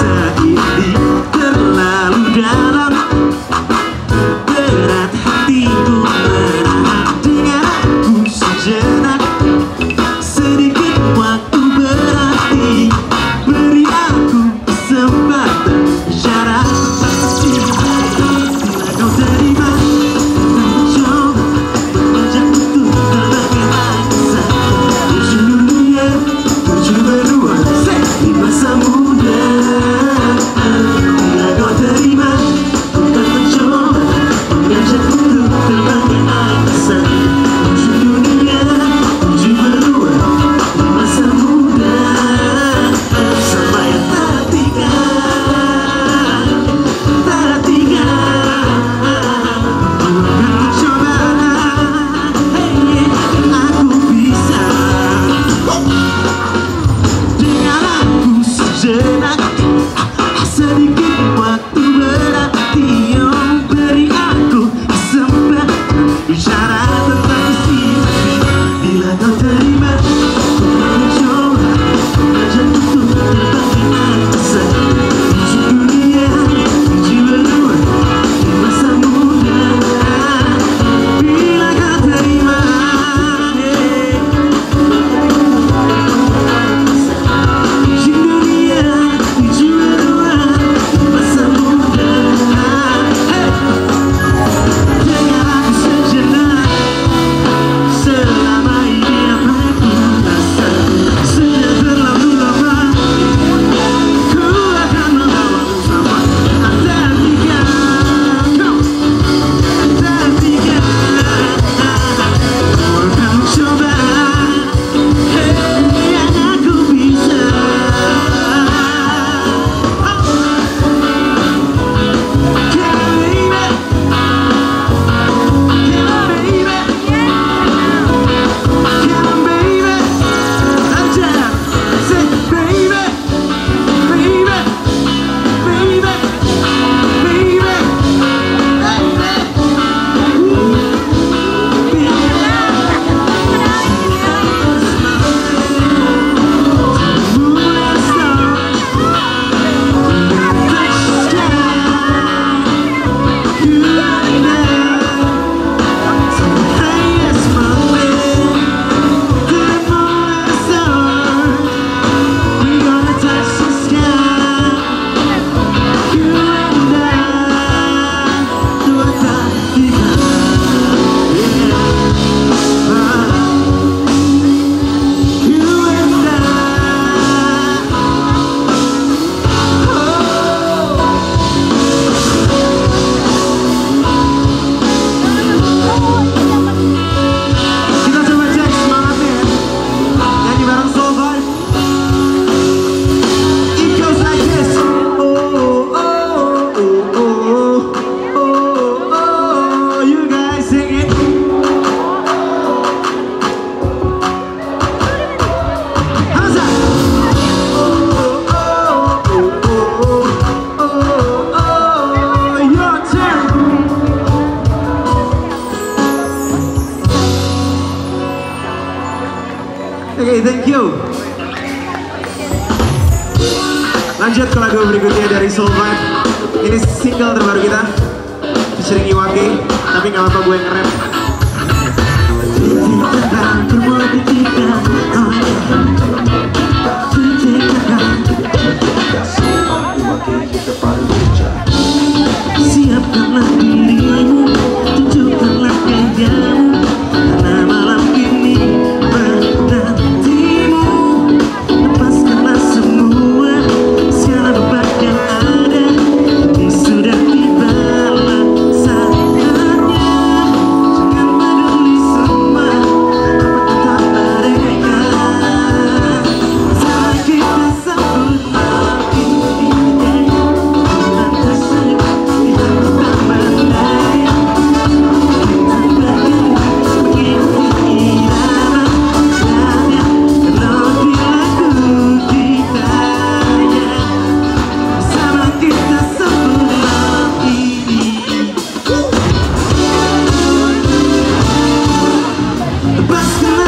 sabe Thank You. Lanjut ke lagu berikutnya dari Soul Ini single terbaru kita, Sering Iwaki, tapi nggak apa-apa gue nge-rap. Master.